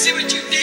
see what you did.